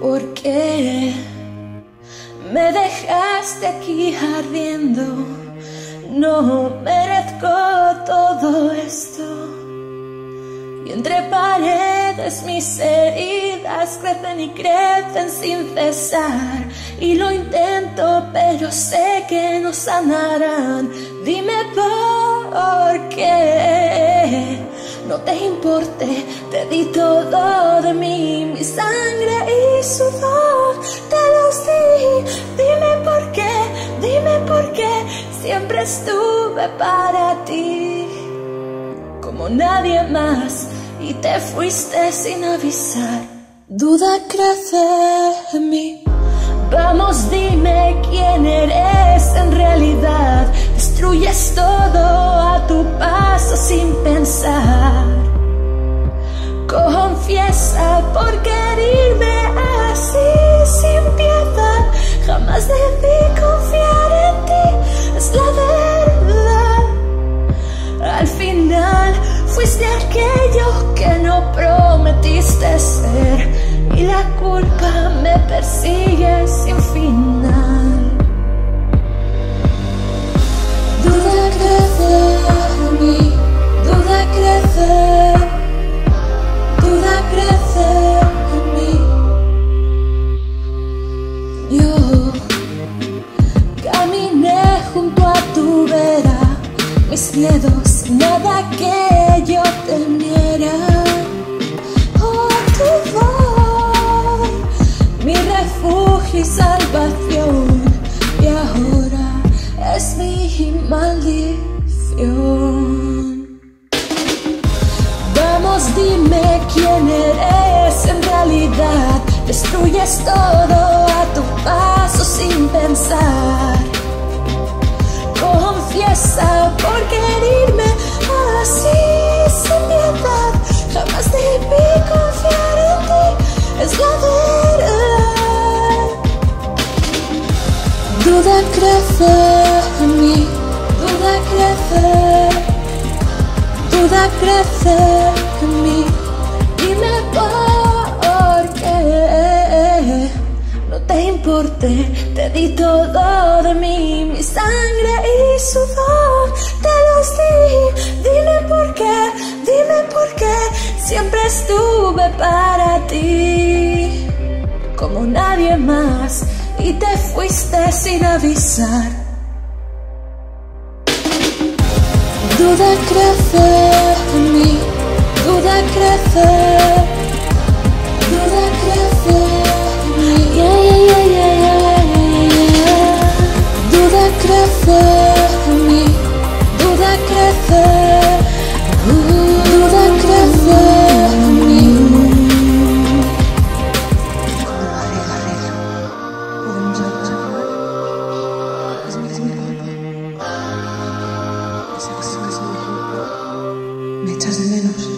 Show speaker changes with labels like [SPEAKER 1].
[SPEAKER 1] ¿Por qué me dejaste aquí ardiendo? No merezco todo esto. Y entre paredes mis heridas crecen y crecen sin cesar. Y lo intento, pero sé que no sanarán. Dime por qué. No te importe, te di todo de mí, mi sangre y sudor, te los di. Dime por qué, dime por qué, siempre estuve para ti, como nadie más, y te fuiste sin avisar. Duda crece en mí. Vamos, dime quién eres en realidad. Destruyes must have been nada que yo temiera. Oh, tu voz, mi refugio y salvación, y ahora es mi maldición. Vamos, dime quién eres en realidad. Destruyes todo crece en mí, duda crece, duda crece en mí. Dime por qué. No te importe, te di todo de mí, mi sangre y sudor, te los di. Dime por qué, dime por qué, siempre estuve para ti, como nadie más, y te fuiste sin avisar. Duda crece en mí, duda crece menos.